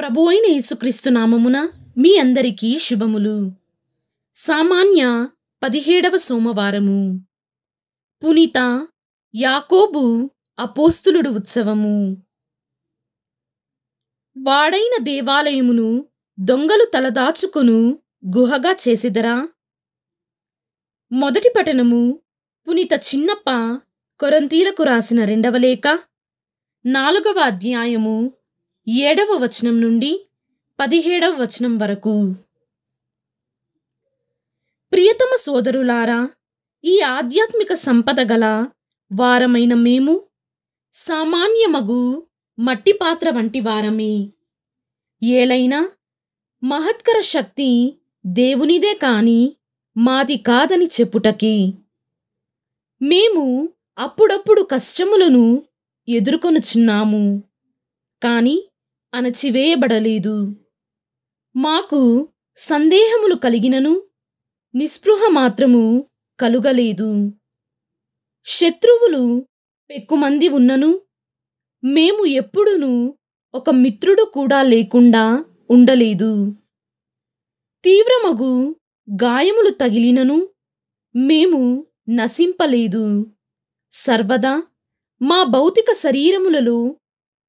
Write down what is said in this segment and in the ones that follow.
ప్రభు అయిన యేసుక్రీస్తు నామమున మీ అందరికీ శుభములు. సామాన్య పదిహేడవ సోమవారము. పునీత యాకోబు అపోస్తులుడు ఉత్సవము. వాడైన దేవాలయమును దొంగలు తలదాచుకొను గుహగా చేసెదరా? మొదటి పఠనము పునీత చిన్నప్ప కొరంతీలకు రాసిన రెండవ లేఖ. నాలుగవ అధ్యాయము ఏడవ వచనం నుండి పదిహేడవ వచనం వరకు. ప్రియతమ సోదరులారా ఈ ఆధ్యాత్మిక సంపద గల వారమైన మేము సామాన్యమగు మట్టి పాత్ర వంటి వారమే. ఏలైనా మహత్కర శక్తి దేవునిదే కాని మాది కాదని చెప్పుటకే. మేము అప్పుడప్పుడు కష్టములను ఎదుర్కొనుచున్నాము. కానీ అణచివేయబడలేదు. మాకు సందేహములు కలిగినను నిస్పృహ మాత్రము కలుగలేదు. శత్రువులు పెక్కుమంది ఉన్నను మేము ఎప్పుడునూ ఒక మిత్రుడు కూడా లేకుండా ఉండలేదు. తీవ్రమగు గాయములు తగిలినను మేము నశింపలేదు. సర్వదా మా భౌతిక శరీరములలో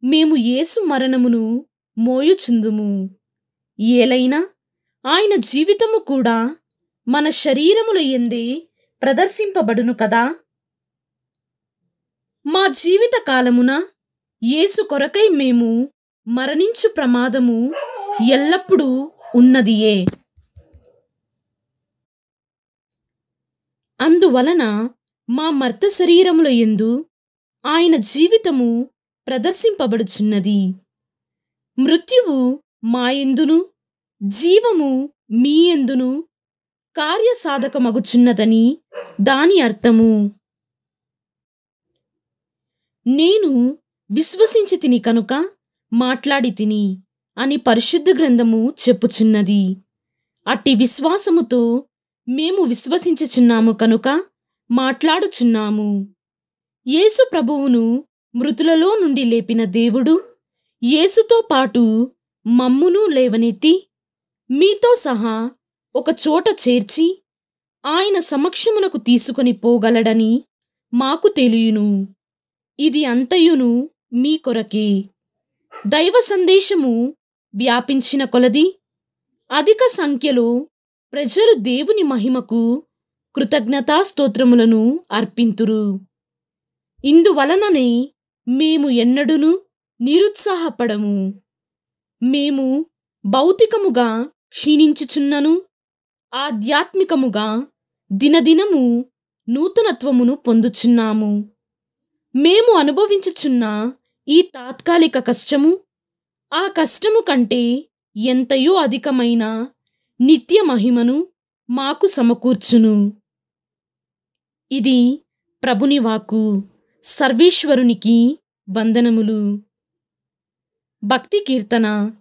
మేము యేసు మరణమును మోయుచుందుము. ఏలైనా ఆయన జీవితము కూడా మన శరీరముల ఎందే ప్రదర్శింపబడును కదా? మా జీవిత కాలమున యేసు కొరకై మేము మరణించు ప్రమాదము ఎల్లప్పుడూ ఉన్నదియే. అందువలన మా మర్త శరీరముల ఎందు ఆయన జీవితము ప్రదర్శింపబడుచున్నది. మృత్యువు మాయందును జీవము మీయందును కార్యసాధకమగుచున్నదని దాని అర్థము. నేను విశ్వసించి తిని కనుక మాట్లాడి తిని అని పరిశుద్ధ గ్రంథము చెప్పుచున్నది. అట్టి విశ్వాసముతో మేము విశ్వసించుచున్నాము కనుక మాట్లాడుచున్నాము. యేసు ప్రభువును మృతులలో నుండి లేపిన దేవుడు యేసుతో పాటు మమ్మును లేవనెత్తి మీతో సహా ఒక చోట చేర్చి ఆయన సమక్షమునకు తీసుకొని పోగలడని మాకు తెలియను. ఇది అంతయును మీ కొరకే. దైవ సందేశము వ్యాపించిన కొలది అధిక సంఖ్యలో ప్రజలు దేవుని మహిమకు కృతజ్ఞతాస్తోత్రములను అర్పింతురు. ఇందువలననే మేము ఎన్నడును నిరుత్సాహపడము. మేము భౌతికముగా క్షీణించుచున్నను ఆధ్యాత్మికముగా దినదినము నూతనత్వమును పొందుచున్నాము. మేము అనుభవించుచున్న ఈ తాత్కాలిక కష్టము ఆ కష్టము కంటే ఎంతయో అధికమైన నిత్య మహిమను మాకు సమకూర్చును. ఇది ప్రభుని వాకు సర్వేశ్వరునికి వందనములు. భక్తి కీర్తన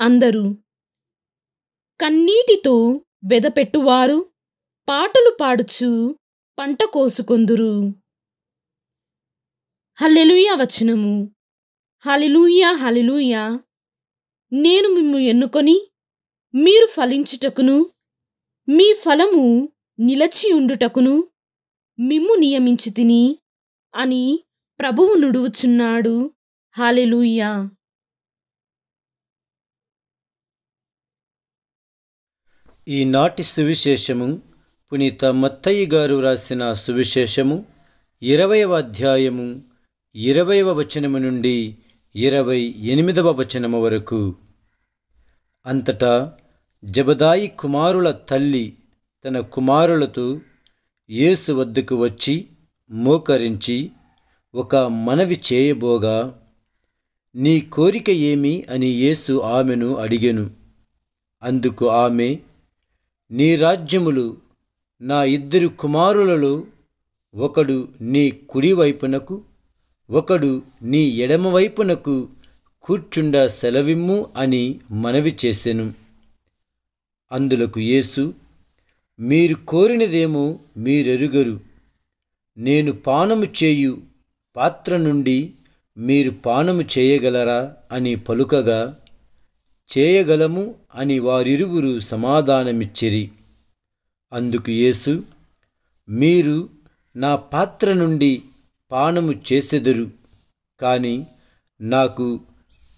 అందరూ. కన్నీటితో వెదపెట్టువారు పాటలు పాడుచు పంట కోసుకొందురు. హల్లెలూయ వచనము. హలిలూయ హల్లెలూయా. నేను మిమ్ము ఎన్నుకొని మీరు ఫలించుటకును మీ ఫలము నిలచి ఉండుటకును మిమ్ము నియమించి తిని అని ప్రభువు నుడువుచున్నాడు. హాలెలూయా ఈనాటి సువిశేషము పునీత మత్తయ్య గారు రాసిన సువిశేషము ఇరవయవ అధ్యాయము ఇరవయవ వచనము నుండి ఇరవై ఎనిమిదవ వచనము వరకు. అంతటా జబదాయి కుమారుల తల్లి తన కుమారులతో యేసు వద్దకు వచ్చి మోకరించి ఒక మనవి చేయబోగా నీ కోరిక ఏమి అని యేసు ఆమెను అడిగెను. అందుకు ఆమె నీ రాజ్యములు నా ఇద్దరు కుమారులలో ఒకడు నీ కుడివైపునకు ఒకడు నీ ఎడమవైపునకు కూర్చుండ సెలవిమ్ము అని మనవి చేసెను. అందులకు యేసు మీరు కోరినదేమో మీరెరుగరు. నేను పానము చేయు పాత్ర నుండి మీరు పానము చేయగలరా అని పలుకగా చేయగలము అని వారిరువురు సమాధానమిచ్చిరి. అందుకు యేసు మీరు నా పాత్ర నుండి పానము చేసెదరు కానీ నాకు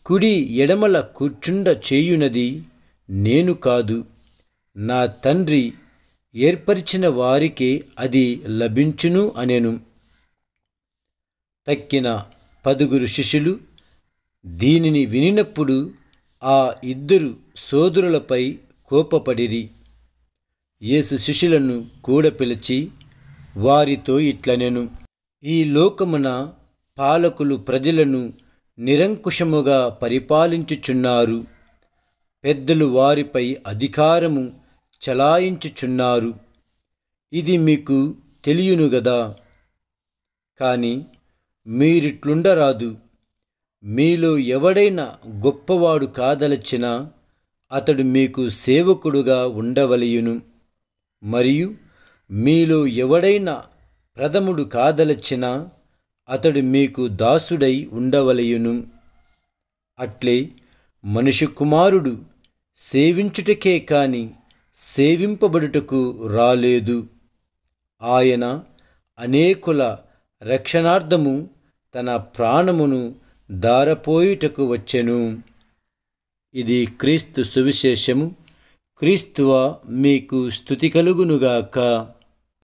కుడి ఎడమల కూర్చుండ చేయునది నేను కాదు నా తండ్రి ఏర్పరిచిన వారికి అది లభించును అనెను. తక్కిన పదుగురు శిష్యులు దీనిని వినినప్పుడు ఆ ఇద్దరు సోదరులపై కోపపడిరి. యేసు శిష్యులను కూడా పిలిచి వారితో ఇట్లనెను. ఈ లోకమున పాలకులు ప్రజలను నిరంకుశముగా పరిపాలించుచున్నారు. పెద్దలు వారిపై అధికారము చలాయించుచున్నారు. ఇది మీకు తెలియను గదా? కానీ మీరిట్లుండరాదు. మీలో ఎవడైనా గొప్పవాడు కాదలచినా అతడు మీకు సేవకుడుగా ఉండవలయును. మరియు మీలో ఎవడైనా ప్రథముడు కాదలచినా అతడు మీకు దాసుడై ఉండవలయును. అట్లే మనుషు కుమారుడు సేవించుటకే కాని సేవింపబడుటకు రాలేదు. ఆయన అనేకుల రక్షణార్థము తన ప్రాణమును దారపోయుటకు వచ్చెను. ఇది క్రీస్తు సువిశేషము. క్రీస్తువ మీకు స్థుతి కలుగునుగాక.